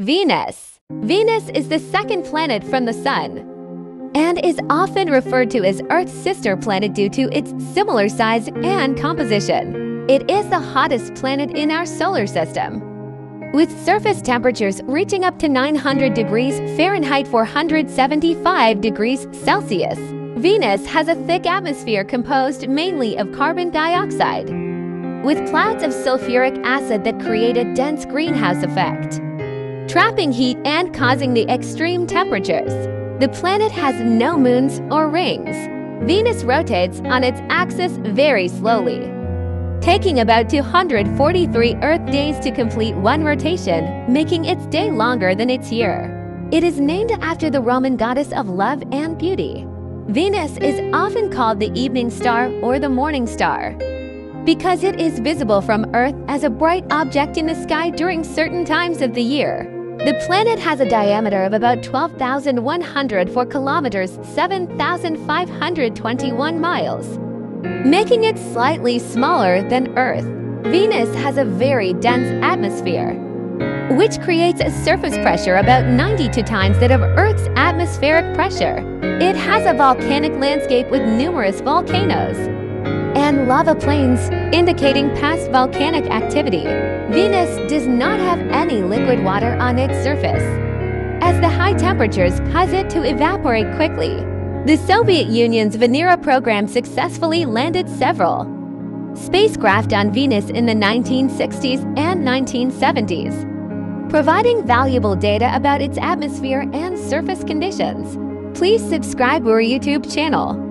Venus. Venus is the second planet from the Sun and is often referred to as Earth's sister planet due to its similar size and composition. It is the hottest planet in our solar system. With surface temperatures reaching up to 900 degrees Fahrenheit 475 degrees Celsius, Venus has a thick atmosphere composed mainly of carbon dioxide, with clouds of sulfuric acid that create a dense greenhouse effect trapping heat and causing the extreme temperatures. The planet has no moons or rings. Venus rotates on its axis very slowly, taking about 243 Earth days to complete one rotation, making its day longer than its year. It is named after the Roman goddess of love and beauty. Venus is often called the evening star or the morning star because it is visible from Earth as a bright object in the sky during certain times of the year. The planet has a diameter of about 12,104 kilometers, 7,521 miles, making it slightly smaller than Earth. Venus has a very dense atmosphere, which creates a surface pressure about 92 times that of Earth's atmospheric pressure. It has a volcanic landscape with numerous volcanoes and lava plains indicating past volcanic activity. Venus does not have any liquid water on its surface, as the high temperatures cause it to evaporate quickly. The Soviet Union's Venera program successfully landed several spacecraft on Venus in the 1960s and 1970s, providing valuable data about its atmosphere and surface conditions. Please subscribe to our YouTube channel.